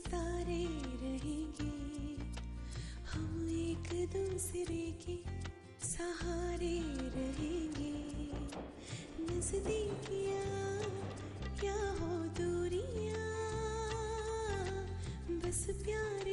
सितारे रहेंगे। हम एक दूसरे के सहारे रहेंगे। नजदीकियाँ क्या हो दूरियाँ? बस प्यार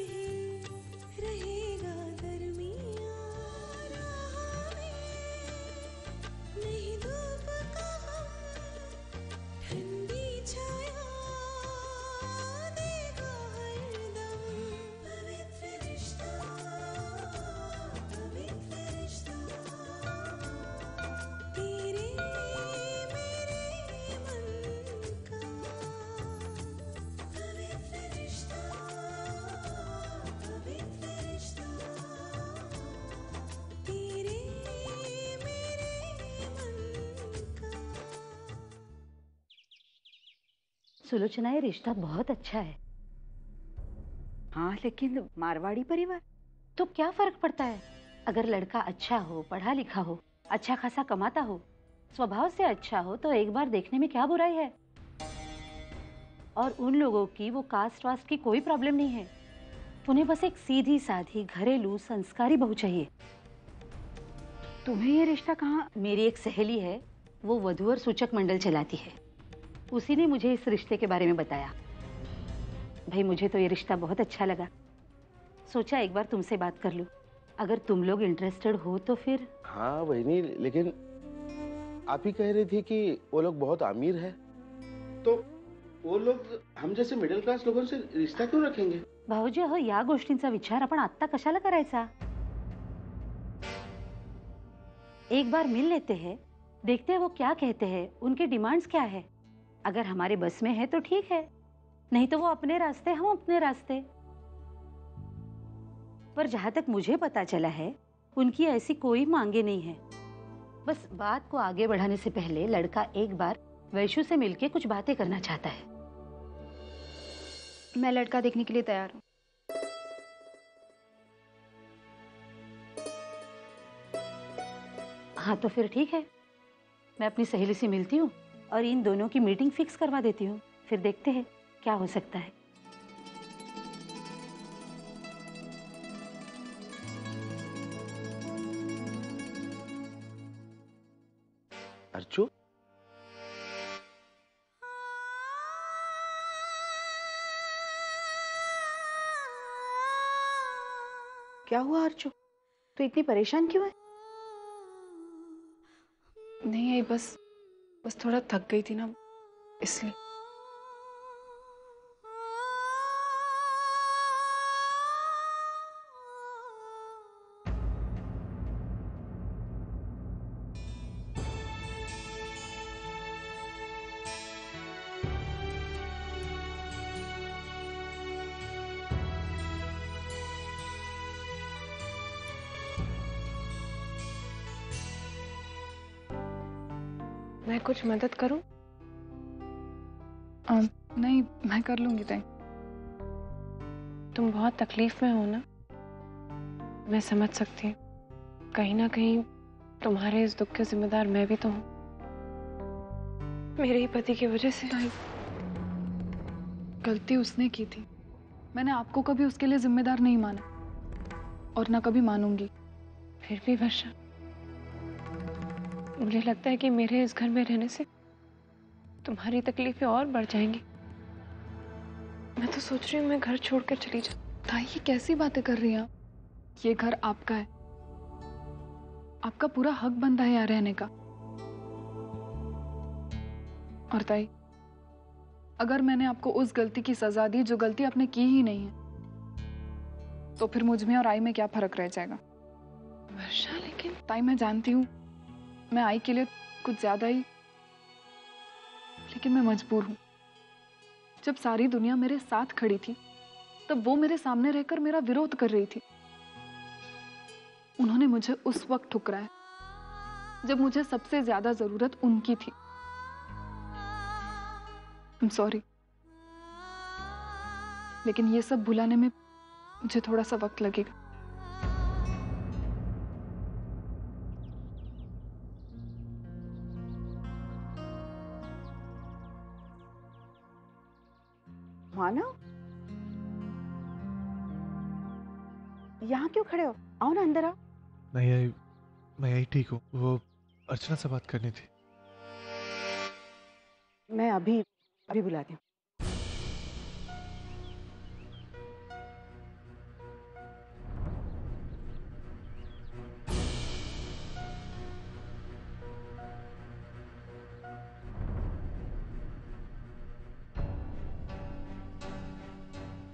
सुलोचना ये रिश्ता बहुत अच्छा है। हाँ लेकिन मारवाड़ी परिवार? तो क्या फ़र्क पड़ता है? अगर लड़का अच्छा हो पढ़ा लिखा हो अच्छा खासा कमाता हो स्वभाव से अच्छा हो तो एक बार देखने में क्या बुराई है? और उन लोगों की वो कास्ट वास्ट की कोई प्रॉब्लम नहीं है। उन्हें बस एक सीधी साधी घरेलू संस्कारी बहू चाहिए। तुम्हें ये रिश्ता कहाँ मेरी एक सहेली है वो वधू और सूचक मंडल चलाती है। उसी ने मुझे इस रिश्ते के बारे में बताया। भाई मुझे तो ये रिश्ता बहुत अच्छा लगा। सोचा एक बार तुमसे बात कर लूँ। अगर तुम लोग इंटरेस्टेड हो तो फिर। हाँ बहनी लेकिन आप ही कह रही थी कि वो लोग बहुत अमीर है। तो वो लोग हम जैसे मिडिल क्लास लोगों से रिश्ता क्यों रखेंगे? भाऊजी अहो या गोष्टींचा विचार आपण आत्ता कशाला करायचा? एक बार मिल लेते हैं देखते हैं वो क्या कहते हैं उनके डिमांड्स क्या है। अगर हमारे बस में है तो ठीक है। नहीं तो वो अपने रास्ते हम अपने रास्ते। पर जहाँ तक मुझे पता चला है उनकी ऐसी कोई मांगे नहीं है। बस बात को आगे बढ़ाने से पहले लड़का एक बार वैशु से मिलके कुछ बातें करना चाहता है। मैं लड़का देखने के लिए तैयार हूँ। हाँ तो फिर ठीक है। मैं अपनी सहेली से मिलती हूँ। और इन दोनों की मीटिंग फिक्स करवा देती हूँ। फिर देखते हैं क्या हो सकता है। अर्चू? क्या हुआ अर्चू? तू तो इतनी परेशान क्यों है? नहीं आई बस बस थोड़ा थक गई थी ना इसलिए। मैं कुछ मदद करूँ? अम, नहीं मैं कर लूँगी तय। तुम बहुत तकलीफ़ में हो ना? मैं समझ सकती हूँ। कहीं ना कहीं तुम्हारे इस दुख के जिम्मेदार मैं भी तो हूँ। मेरे ही पति की वजह से। गलती उसने की थी। मैंने आपको कभी उसके लिए जिम्मेदार नहीं माना। और ना कभी मानूँगी। फिर भी वर्षा। मुझे लगता है कि मेरे इस घर में रहने से तुम्हारी तकलीफें और बढ़ जाएँगी। मैं तो सोच रही हूँ मैं घर छोड़कर चली जाऊँ। ये कैसी बातें कर रही हैं आप? ये घर आपका है। आपका पूरा हक बनता है यहाँ रहने का। और ताई अगर मैंने आपको उस गलती की सजा दी जो गलती आपने की ही नहीं है तो फिर मुझमें और आई में क्या फ़र्क रह जाएगा? वर्षा लेकिन ताई मैं जानती हूँ मैं आई के लिए कुछ ज़्यादा ही, लेकिन मैं मजबूर हूँ। जब सारी दुनिया मेरे साथ खड़ी थी, तब वो मेरे सामने रहकर मेरा विरोध कर रही थी। उन्होंने मुझे उस वक्त ठुकराया, जब मुझे सबसे ज़्यादा ज़रूरत उनकी थी। सॉरी लेकिन ये सब भुलाने में मुझे थोड़ा सा वक्त लगेगा। यहाँ क्यों खड़े हो? आओ ना अंदर आओ। नहीं आई मैं यही ठीक हूँ। वो अर्चना से बात करनी थी। मैं अभी अभी बुलाती हूँ।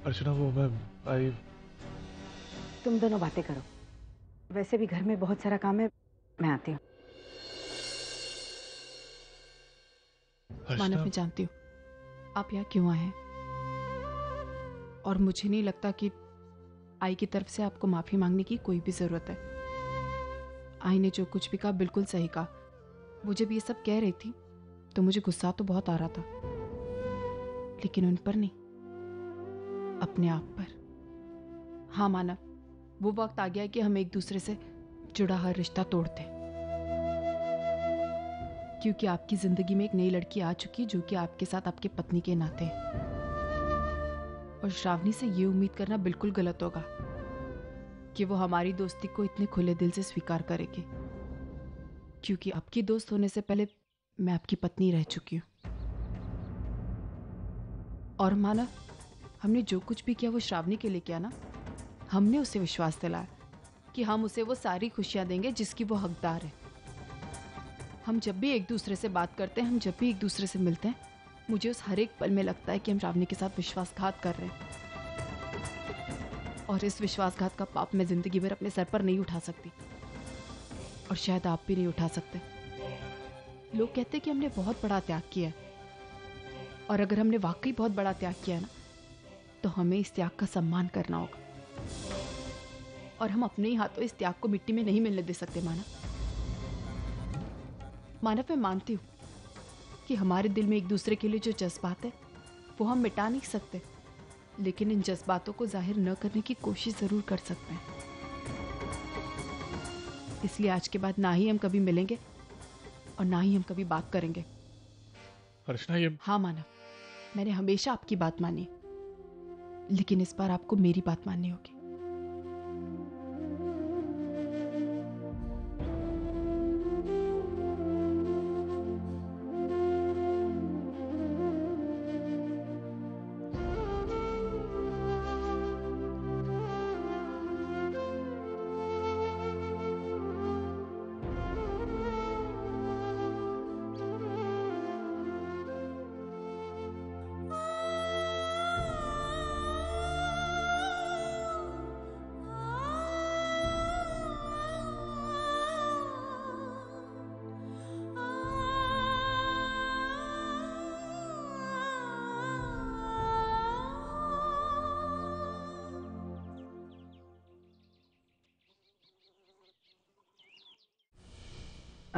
अर्चना वो मैं आई तुम दोनों बातें करो। वैसे भी घर में बहुत सारा काम है मैं आती हूँ। मानव मैं जानती हूँ। आप यहाँ क्यों आए हैं? और मुझे नहीं लगता कि आई की तरफ़ से आपको माफ़ी मांगने की कोई भी ज़रूरत है। आई ने जो कुछ भी कहा बिल्कुल सही कहा। वो जब ये सब कह रही थी तो मुझे गुस्सा तो बहुत आ रहा था। लेकिन उन पर नहीं अपने आप पर। हाँ मानव वो वक्त आ गया कि हम एक दूसरे से जुड़ा हर रिश्ता तोड़ते क्योंकि आपकी ज़िंदगी में एक नई लड़की आ चुकी जो कि आपके साथ आपके पत्नी के नाते और श्रावणी से ये उम्मीद करना बिल्कुल गलत होगा कि वो हमारी दोस्ती को इतने खुले दिल से स्वीकार करेगी। क्योंकि आपकी दोस्त होने से पहले मैं आपकी पत्नी रह चुकी हूँ। और माना, हमने जो कुछ भी किया वो श्रावणी के लिए किया ना? हमने उसे विश्वास दिलाया कि हम उसे वो सारी खुशियाँ देंगे जिसकी वो हकदार है। हम जब भी एक दूसरे से बात करते हैं, हम जब भी एक दूसरे से मिलते हैं, मुझे उस हर एक पल में लगता है कि हम श्रावणी के साथ विश्वासघात कर रहे हैं। और इस विश्वासघात का पाप मैं ज़िंदगी भर अपने सर पर नहीं उठा सकती। और शायद आप भी नहीं उठा सकते। लोग कहते हैं कि हमने बहुत बड़ा त्याग किया है। और अगर हमने वाकई बहुत बड़ा त्याग किया है ना तो हमें इस त्याग का सम्मान करना होगा। और हम अपने ही हाथों इस त्याग को मिट्टी में नहीं मिलने दे सकते मानव मानव मैं मानती हूँ कि हमारे दिल में एक दूसरे के लिए जो जज्बात है वो हम मिटा नहीं सकते लेकिन इन जज्बातों को ज़ाहिर न करने की कोशिश ज़रूर कर सकते हैं। इसलिए आज के बाद ना ही हम कभी मिलेंगे और ना ही हम कभी बात करेंगे। अर्चना ये हाँ मानव मैंने हमेशा आपकी बात मानी लेकिन इस बार आपको मेरी बात माननी होगी।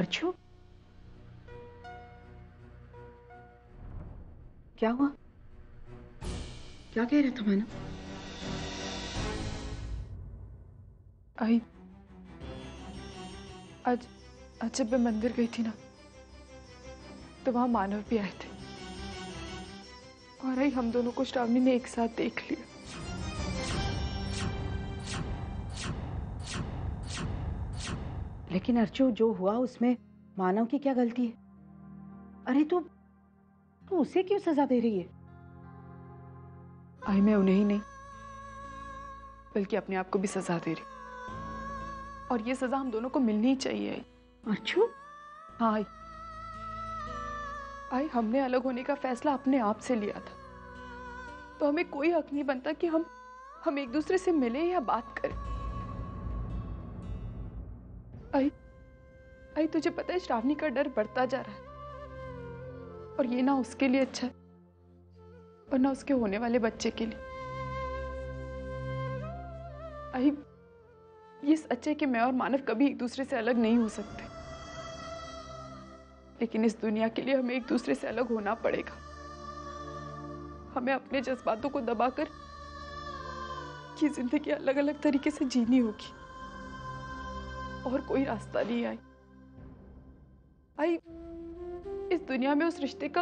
अर्चू क्या हुआ? क्या कह रहा था मैंने आई, आज आज जब मैं मंदिर गई थी ना तो वहाँ मानव भी आए थे। और आई, हम दोनों को श्रावणी ने एक साथ देख लिया। लेकिन अर्चू जो हुआ उसमें मानव की क्या गलती है? अरे तू तू उसे क्यों सजा दे रही है? आई मैं उन्हें ही नहीं बल्कि अपने आप को भी सजा दे रही और ये सजा हम दोनों को मिलनी ही चाहिए। अर्चू हाँ आई आई हमने अलग होने का फैसला अपने आप से लिया था। तो हमें कोई हक नहीं बनता कि हम हम एक दूसरे से मिले या बात करें। आई आई, तुझे पता है श्रावणी का डर बढ़ता जा रहा है। और ये ना उसके लिए अच्छा है, और ना उसके होने वाले बच्चे के लिए। आई, ये सच है कि मैं और मानव कभी एक दूसरे से अलग नहीं हो सकते। लेकिन इस दुनिया के लिए हमें एक दूसरे से अलग होना पड़ेगा। हमें अपने जज्बातों को दबाकर ये ज़िंदगी अलग अलग तरीके से जीनी होगी। और कोई रास्ता नहीं आई आई इस दुनिया में उस रिश्ते का,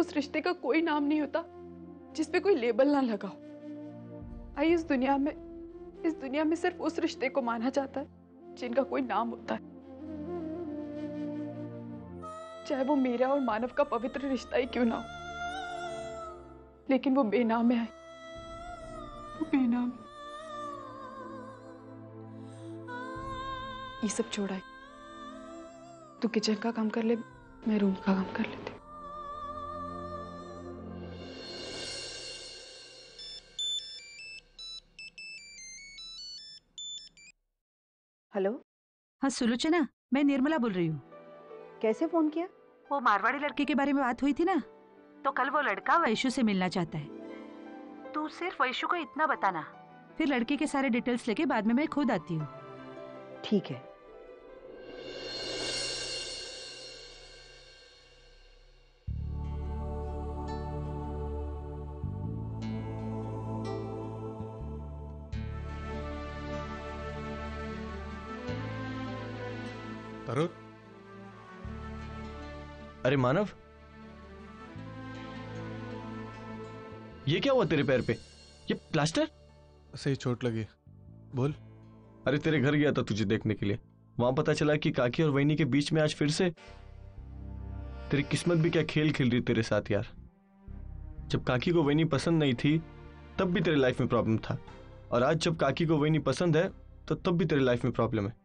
उस रिश्ते का कोई नाम नहीं होता, जिस पे कोई लेबल ना लगा हो आई इस दुनिया में, इस दुनिया में सिर्फ़ उस रिश्ते को माना जाता है, जिनका कोई नाम होता है। चाहे वो मेरा और मानव का पवित्र रिश्ता ही क्यों ना हो, लेकिन वो बेनाम है। आई वो बेनाम है। ये सब छोड़ा है। तू किचन का काम कर ले मैं रूम का काम कर लेती हेलो? हाँ सुलोचना मैं निर्मला बोल रही हूँ। कैसे फ़ोन किया? वो मारवाड़ी लड़के के बारे में बात हुई थी ना? तो कल वो लड़का वैशु से मिलना चाहता है। तू सिर्फ़ वैशु को इतना बताना। फिर लड़के के सारे डिटेल्स लेके बाद में मैं खुद आती हूँ। ठीक है। तरुण अरे मानव ये क्या हुआ तेरे पैर पे? ये प्लास्टर? सही चोट लगी। बोल। अरे तेरे घर गया था तुझे देखने के लिए। वहाँ पता चला कि काकी और वैनी के बीच में आज फिर से तेरी किस्मत भी क्या खेल खेल रही तेरे साथ यार। जब काकी को वैनी पसंद नहीं थी तब भी तेरे लाइफ में प्रॉब्लम था। और आज जब काकी को वहनी पसंद है तो तब भी तेरे लाइफ में प्रॉब्लम है।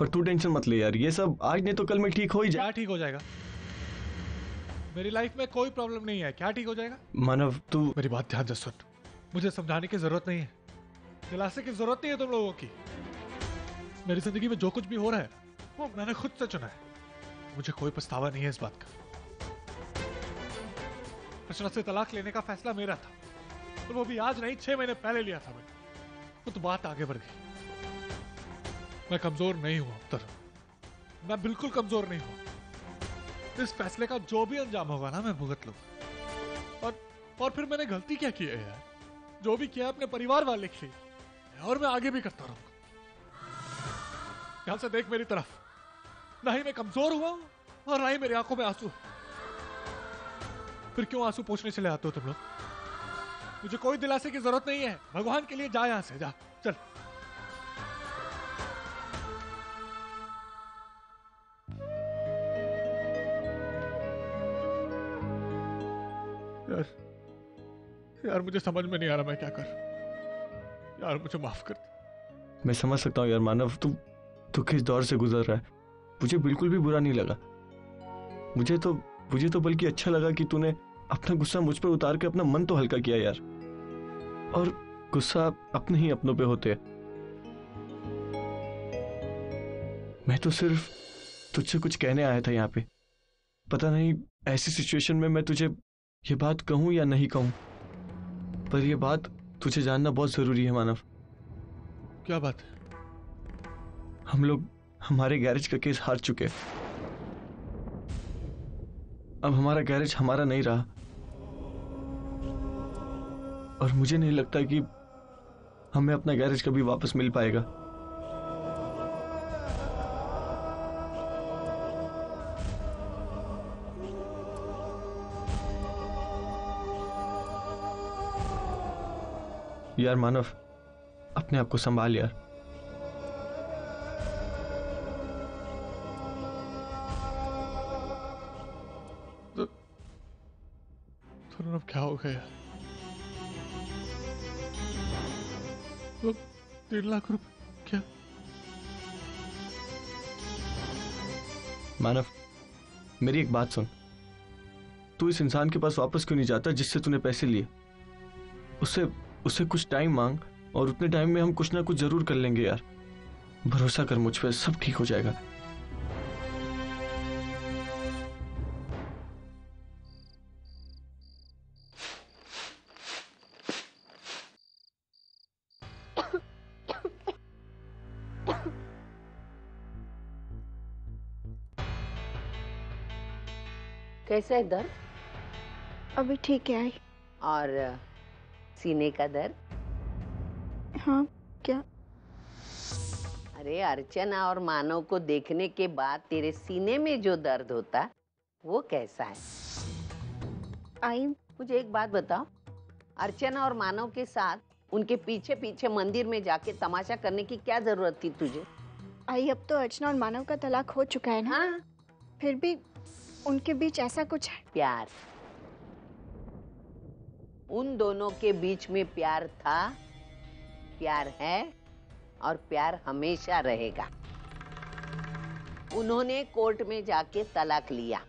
पर तू टेंशन मत ले यार ये सब आज नहीं तो कल में ठीक हो ही जाए क्या ठीक हो जाएगा? मेरी लाइफ में कोई प्रॉब्लम नहीं है क्या ठीक हो जाएगा? मानव तू मेरी बात ध्यान से सुन। मुझे समझाने की ज़रूरत नहीं है। दिलासे की ज़रूरत नहीं है तुम लोगों की। मेरी ज़िंदगी में जो कुछ भी हो रहा है वो मैंने खुद से चुना है। मुझे कोई पछतावा नहीं है इस बात का। अर्चना से तलाक लेने का फैसला मेरा था और वो भी आज नहीं छह महीने पहले लिया था मैंने। वो तो बात आगे बढ़ गई। मैं कमज़ोर नहीं हुआ उत्तर मैं बिल्कुल कमज़ोर नहीं हूँ। इस फैसले का जो भी अंजाम होगा ना, मैं भुगत लूँगा। और और फिर मैंने गलती क्या की है यार? जो भी किया अपने परिवार वाले के लिए। और मैं आगे भी करता रहूँगा। ध्यान से देख मेरी तरफ़। ना ही मैं कमज़ोर हुआ और ना ही मेरी आँखों में आँसू। फिर क्यों आँसू पोछने चले आते हो तुम लोग? मुझे कोई दिलासे की ज़रूरत नहीं है। भगवान के लिए जा यहाँ से, जा। चल। यार, मुझे समझ में नहीं आ रहा मैं क्या कर। यार, मुझे माफ़ कर मैं समझ सकता हूँ यार, मानव, तू तू किस दौर से गुजर रहा है? मुझे बिल्कुल भी बुरा नहीं लगा। मुझे तो मुझे तो बल्कि अच्छा लगा कि तूने अपना गुस्सा मुझ पर उतार के अपना मन तो हल्का किया यार। और गुस्सा अपने ही अपनों पे होते मैं तो सिर्फ़ तुझसे कुछ कहने आया था यहाँ पे। पता नहीं, ऐसी सिचुएशन में मैं तुझे ये बात कहूँ या नहीं कहूँ। पर ये बात तुझे जानना बहुत ज़रूरी है मानव। क्या बात है? हम लोग हमारे गैरेज का केस हार चुके अब हमारा गैरेज हमारा नहीं रहा। और मुझे नहीं लगता कि हमें अपना गैरेज कभी वापस मिल पाएगा। यार मानव अपने आप को संभाल यार। तो अब क्या हो गया तो तीन लाख रुपए क्या? मानव मेरी एक बात सुन। तू इस इंसान के पास वापस क्यों नहीं जाता जिससे तूने पैसे लिए? उससे उससे कुछ टाइम मांग और उतने टाइम में हम कुछ ना कुछ ज़रूर कर लेंगे यार। भरोसा कर मुझ पर सब ठीक हो जाएगा। कैसा है दर्द? अभी ठीक है आई। और सीने का दर्द। हाँ क्या? अरे अर्चना और मानव को देखने के बाद तेरे सीने में जो दर्द होता वो कैसा है? आई मुझे एक बात बताओ। अर्चना और मानव के साथ उनके पीछे पीछे मंदिर में जाके तमाशा करने की क्या ज़रूरत थी तुझे? आई अब तो अर्चना और मानव का तलाक हो चुका है ना? हाँ। फिर भी उनके बीच ऐसा कुछ है? प्यार। उन दोनों के बीच में प्यार था, प्यार है और प्यार हमेशा रहेगा। उन्होंने कोर्ट में जाके तलाक लिया।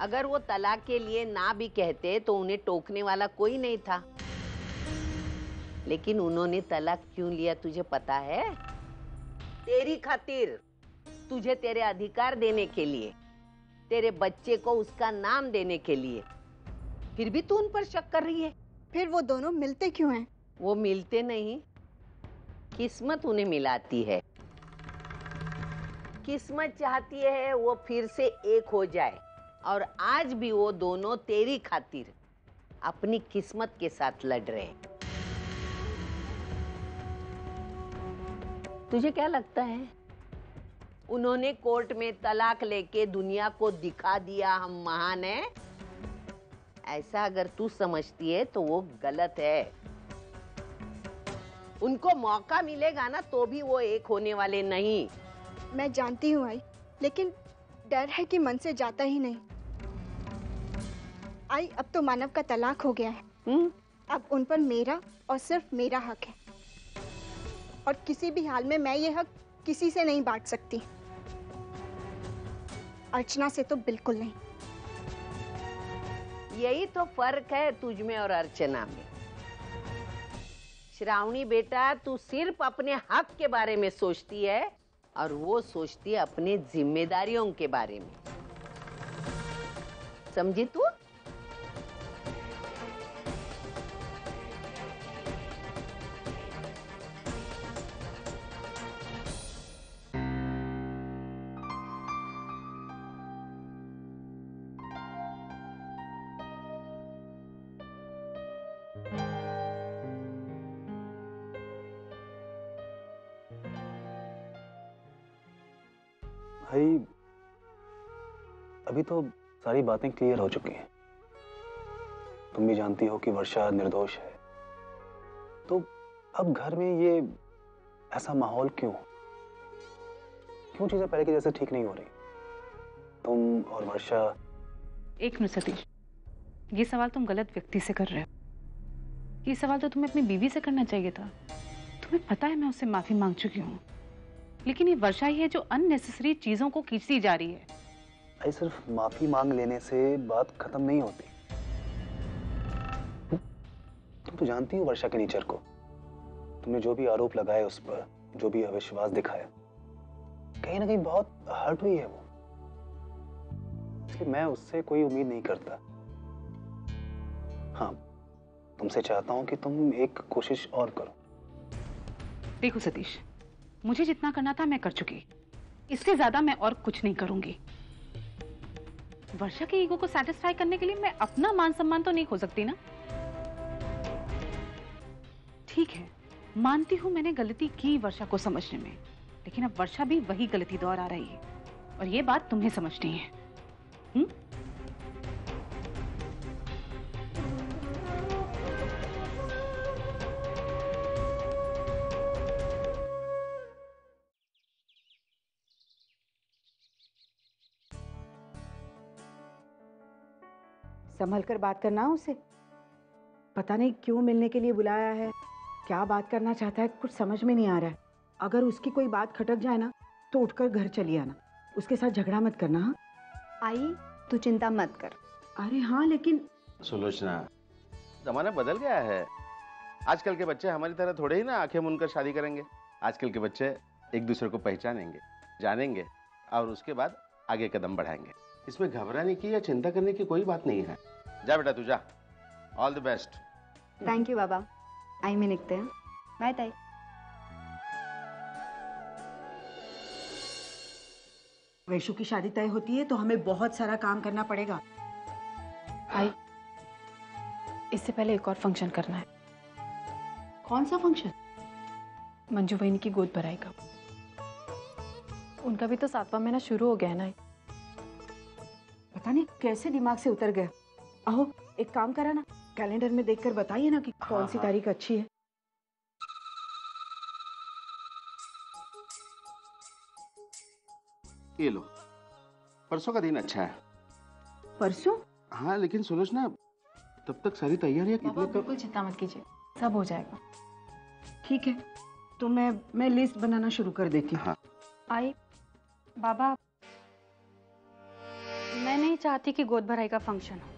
अगर वो तलाक के लिए ना भी कहते तो उन्हें टोकने वाला कोई नहीं था। लेकिन उन्होंने तलाक क्यों लिया, तुझे पता है? तेरी खातिर, तुझे तेरे अधिकार देने के लिए, तेरे बच्चे को उसका नाम देने के लिए। फिर भी तू उन पर शक कर रही है? फिर वो दोनों मिलते क्यों हैं? वो मिलते नहीं। किस्मत उन्हें मिलाती है। किस्मत चाहती है वो फिर से एक हो जाए। और आज भी वो दोनों तेरी खातिर अपनी किस्मत के साथ लड़ रहे हैं। तुझे क्या लगता है? उन्होंने कोर्ट में तलाक लेके दुनिया को दिखा दिया हम महान हैं? ऐसा अगर तू समझती है तो वो गलत है। उनको मौका मिलेगा ना तो भी वो एक होने वाले नहीं। मैं जानती हूँ आई लेकिन डर है कि मन से जाता ही नहीं। आई अब तो मानव का तलाक हो गया है। हम्म। अब उन पर मेरा और सिर्फ़ मेरा हक है। और किसी भी हाल में मैं ये हक किसी से नहीं बांट सकती। अर्चना से तो बिल्कुल नहीं। यही तो फ़र्क है तुझ में और अर्चना में। श्रावणी बेटा, तू सिर्फ़ अपने हक के बारे में सोचती है और वो सोचती है अपने जिम्मेदारियों के बारे में। समझी तू? भाई, अभी तो सारी बातें क्लियर हो चुकी हैं। तुम भी जानती हो कि वर्षा निर्दोष है। तो अब घर में ये ऐसा माहौल क्यों? क्यों चीज़ें पहले की जैसे ठीक नहीं हो रही? तुम और वर्षा। एक मिनट सतीश, ये सवाल तुम गलत व्यक्ति से कर रहे हो। ये सवाल तो तुम्हें अपनी बीवी से करना चाहिए था। तुम्हें पता है मैं उससे माफ़ी मांग चुकी हूँ। लेकिन ये वर्षा ही है जो अननेसेसरी चीज़ों को खींचती जा रही है। भाई सिर्फ़ माफ़ी मांग लेने से बात खत्म नहीं होती। तुम तो जानती हो वर्षा के नेचर को। तुमने जो भी आरोप लगाए उस पर जो भी अविश्वास दिखाया कहीं ना कहीं बहुत हर्ट हुई है वो। इसलिए मैं उससे कोई उम्मीद नहीं करता। हाँ तुमसे चाहता हूँ कि तुम एक कोशिश और करो। देखो सतीश मुझे जितना करना था मैं कर चुकी। इससे ज़्यादा मैं और कुछ नहीं करूँगी। वर्षा के ईगो को सेटिस्फाई करने के लिए मैं अपना मान सम्मान तो नहीं खो सकती ना? ठीक है, मानती हूँ मैंने गलती की वर्षा को समझने में, लेकिन अब वर्षा भी वही गलती दोहरा रही है, और ये बात तुम्हें समझनी है। हुँ? संभल कर बात करना उसे? पता नहीं क्यों मिलने के लिए बुलाया है। क्या बात करना चाहता है कुछ समझ में नहीं आ रहा है। अगर उसकी कोई बात खटक जाए ना तो उठकर घर चली आना। उसके साथ झगड़ा मत करना हाँ? आई तू चिंता मत कर। अरे हाँ लेकिन सुलोचना जमाना बदल गया है। आजकल के बच्चे हमारी तरह थोड़े ही ना आँखें मुनकर शादी करेंगे। आजकल के बच्चे एक दूसरे को पहचानेंगे जानेंगे और उसके बाद आगे कदम बढ़ाएँगे। इसमें घबराने की या चिंता करने की कोई बात नहीं है। जा बेटा तू जा। All the best thank you बाबा। आई में निकते हैं। बाय ताई। वैशु की शादी तय होती है तो हमें बहुत सारा काम करना पड़ेगा। आई इससे पहले एक और फ़ंक्शन करना है। कौन सा फ़ंक्शन मंजू बहनी की गोद भराई का उनका भी तो सातवां महीना शुरू हो गया है ना। पता नहीं कैसे दिमाग से उतर गया। अहो एक काम करा ना। कैलेंडर में देखकर बताइए ना कि कौन हाँ, सी हाँ। तारीख अच्छी है। ये लो। परसों का दिन अच्छा है। परसों? हाँ लेकिन सुनो ना तब तक सारी तैयारियाँ बाबा कितनी बिल्कुल चिंता मत कीजिए। सब हो जाएगा। ठीक है तो मैं मैं लिस्ट बनाना शुरू कर देती हूँ। हाँ। आई बाबा मैं नहीं चाहती कि गोद भराई का फ़ंक्शन हो।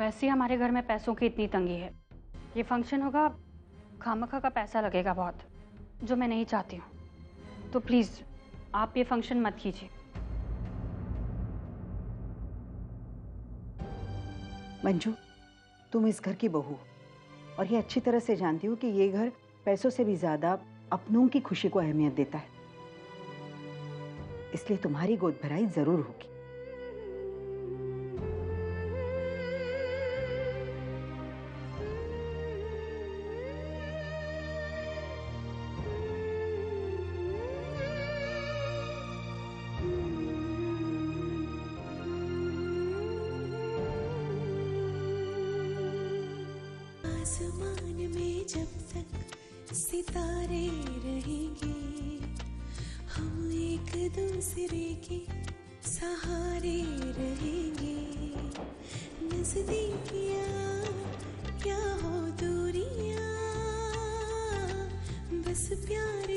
वैसे ही हमारे घर में पैसों की इतनी तंगी है। ये फ़ंक्शन होगा, खामखा का पैसा लगेगा बहुत, जो मैं नहीं चाहती हूँ। तो प्लीज़ आप ये फ़ंक्शन मत कीजिए। मंजू, तुम इस घर की बहू और ये अच्छी तरह से जानती हो कि ये घर पैसों से भी ज़्यादा अपनों की खुशी को अहमियत देता है। इसलिए तुम्हारी गोद भराई ज़रूर होगी। आसमान में जब तक सितारे रहेंगे, हम एक दूसरे के सहारे रहेंगे। नजदीकियाँ, क्या हो दूरियाँ? बस प्यार